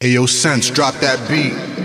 Ayo, Sense, drop that beat.